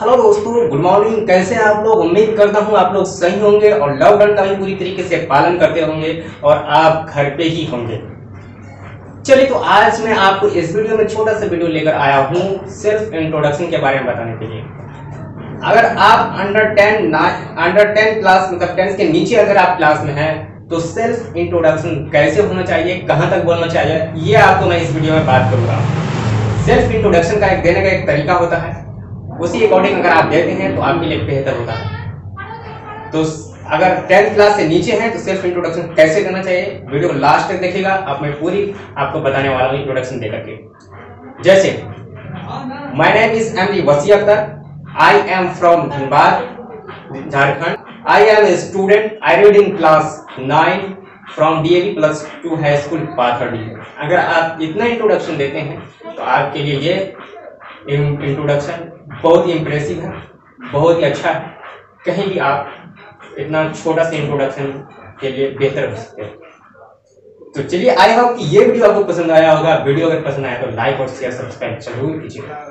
Hello दोस्तों good morning कैसे हैं आप लोग? उम्मीद करता हूँ आप लोग सही होंगे और लॉकडाउन का भी पूरी तरीके से पालन करते होंगे और आप घर पे ही होंगे। चलिए तो आज मैं आपको इस वीडियो में छोटा सा वीडियो लेकर आया हूँ सिर्फ़ इंट्रोडक्शन के बारे में बताने के लिए। अगर आप under ten under ten class मतलब टेंथ के नीचे अगर आप क्लास में हैं तो सेल्फ इंट्रोडक्शन कैसे होना चाहिए, कहाँ तक बोलना चाहिए, ये आपको मैं इस वीडियो में बात करूँगा। सेल्फ इंट्रोडक्शन का एक देने का एक तरीका होता है। उसी अकॉर्डिंग अगर आप देते हैं तो आपके लिए बेहतर होता है। तो अगर टेंथ क्लास से नीचे हैं तो सेल्फ इंट्रोडक्शन कैसे करना चाहिए? वीडियो को लास्ट तक देखिएगा अब मैं पूरी आपको बताने वाला हूँ इंट्रोडक्शन दे करके। जैसे my name is M D Wasi Akhtar I am from Dhanbad Jharkhand I am a student I read in class nine from D A plus two high school Pathardih अगर आप इतना इंट्रोडक्शन देते हैं तो आपके लिए ये इंट्रोडक्शन बहुत ही इम्प्रेसिव है, बहुत ही अच्छा है। कहीं भी आप इतना छोटा सा इंट्रोडक्शन के लिए बेहतर हो सकते हैं। तो चलिए आई होप कि ये वीडियो आपको पसंद आया होगा। वीडियो अगर पसंद आया तो लाइक और शेयर सब्सक्राइब ज़रूर कीजिएगा।